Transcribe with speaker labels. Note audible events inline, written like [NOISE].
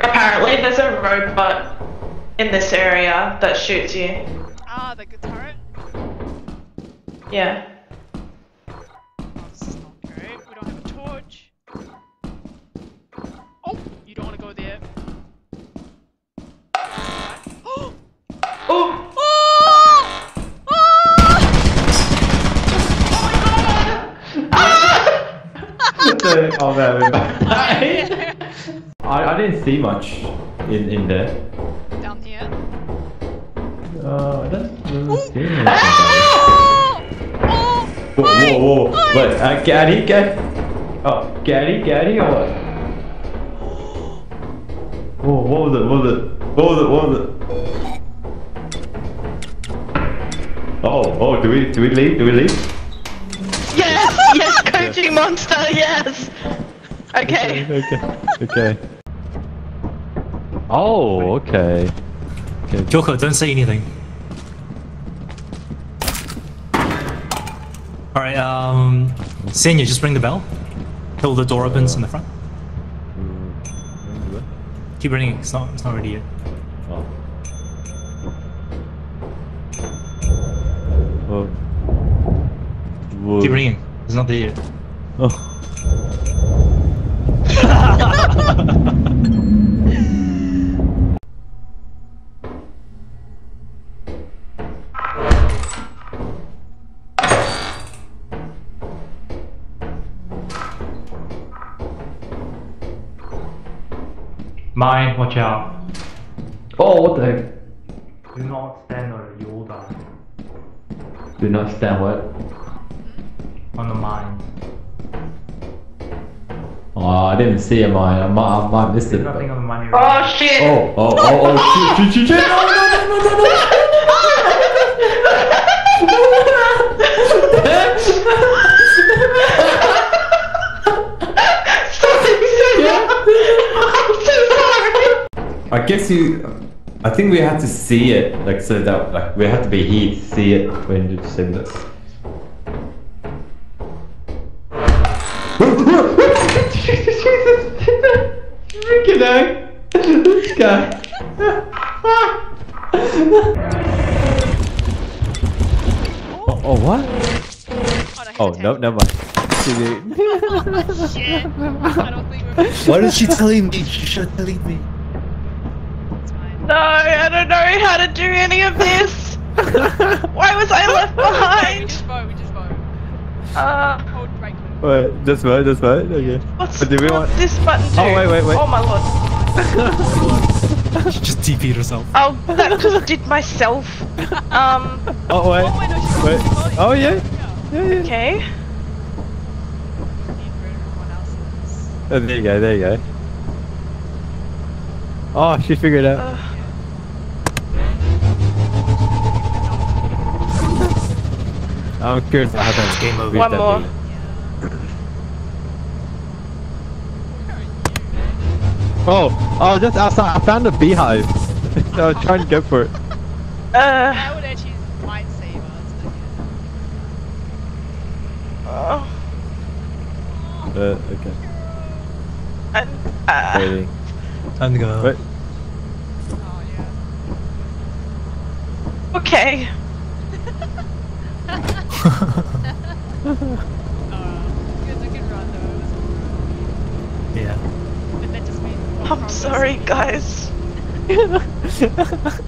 Speaker 1: Apparently, there's a robot in this area that shoots you.
Speaker 2: Ah, the good turret.
Speaker 1: Yeah.
Speaker 2: Oh, this is not great. We don't have a torch. Oh, you don't want to go there. [GASPS] Oh! [GASPS] Ah! Ah!
Speaker 1: Oh!
Speaker 2: Oh!
Speaker 3: oh man, we're back. I, I didn't see much in, in there.
Speaker 2: Down here.
Speaker 3: Uh, I don't really see anything.
Speaker 2: Oh! Oh!
Speaker 3: Whoa, whoa, whoa. What? Uh, Gary, Gary? Oh, Gary, Gary, or what? Whoa, what was it? What was it? What was it? What was it? Oh, oh, do we, do we leave? Do we leave?
Speaker 1: Yes! Yes, coaching monster, yes! Okay.
Speaker 3: Okay, okay. Oh, okay. Okay.
Speaker 4: Joker, don't say anything. Alright, um... Senior, just ring the bell. Till the door opens in the front. Keep ringing, it's not, it's not ready yet.
Speaker 3: Oh.
Speaker 4: Keep ringing, it's not there yet.
Speaker 3: Oh. [LAUGHS]
Speaker 4: Mine, watch out.
Speaker 3: Oh, what the heck?
Speaker 4: Do not stand or you will die.
Speaker 3: Do not stand what?
Speaker 4: On the mine.
Speaker 3: Oh, I didn't see a mine. I might, I might missed it.
Speaker 4: There's nothing on the mine
Speaker 1: Oh shit!
Speaker 3: Oh, oh, oh, oh, shoot, shoot, shoot, shoot. [LAUGHS] No, no, no, no, no, no.
Speaker 1: I'm so sorry!
Speaker 3: I guess you. I think we had to see it, like so that like we had to be here to see it when you said this. Freaking out! This guy. oh, oh, what?
Speaker 2: Oh,
Speaker 3: Oh
Speaker 2: no,
Speaker 3: no, never mind.
Speaker 2: Oh, shit. [LAUGHS] I don't think we're
Speaker 4: Why is she telling me? She should telling me.
Speaker 2: It's fine.
Speaker 1: No, I don't know how to do any of this! [LAUGHS] Why was I left behind?
Speaker 2: we
Speaker 1: behind?
Speaker 2: just vote, we just vote.
Speaker 1: Uh,
Speaker 2: Hold right click.
Speaker 3: Wait, just wait, just wait. Okay.
Speaker 1: what's,
Speaker 3: But do we want-
Speaker 1: this button do?
Speaker 3: Oh, wait, wait, wait.
Speaker 1: Oh my lord.
Speaker 4: She [LAUGHS] just TP'd herself.
Speaker 1: Oh, that just did myself. Um,
Speaker 3: Oh wait,
Speaker 2: Oh, wait, no,
Speaker 3: wait. Oh yeah,
Speaker 2: Yeah.
Speaker 3: yeah, yeah.
Speaker 1: okay.
Speaker 2: Need for everyone else's.
Speaker 3: Oh, there you go, there you go. Oh, she figured it out.
Speaker 1: Uh,
Speaker 3: I'm curious what happens.
Speaker 4: Game over.
Speaker 1: One
Speaker 3: that
Speaker 1: more.
Speaker 3: thing. [CLEARS THROAT] Oh, oh, just outside. I found a beehive. [LAUGHS] so I was trying to go for it.
Speaker 1: uh,
Speaker 2: That would actually might save
Speaker 1: oh,
Speaker 3: Uh, okay.
Speaker 1: and, uh,
Speaker 3: Waiting.
Speaker 4: Time to go.
Speaker 3: Wait.
Speaker 2: Oh, yeah.
Speaker 1: okay.
Speaker 2: Uh, it's a good run though. It was a good run. [LAUGHS]
Speaker 4: Yeah.
Speaker 2: But that just means.
Speaker 1: I'm sorry, guys. [LAUGHS]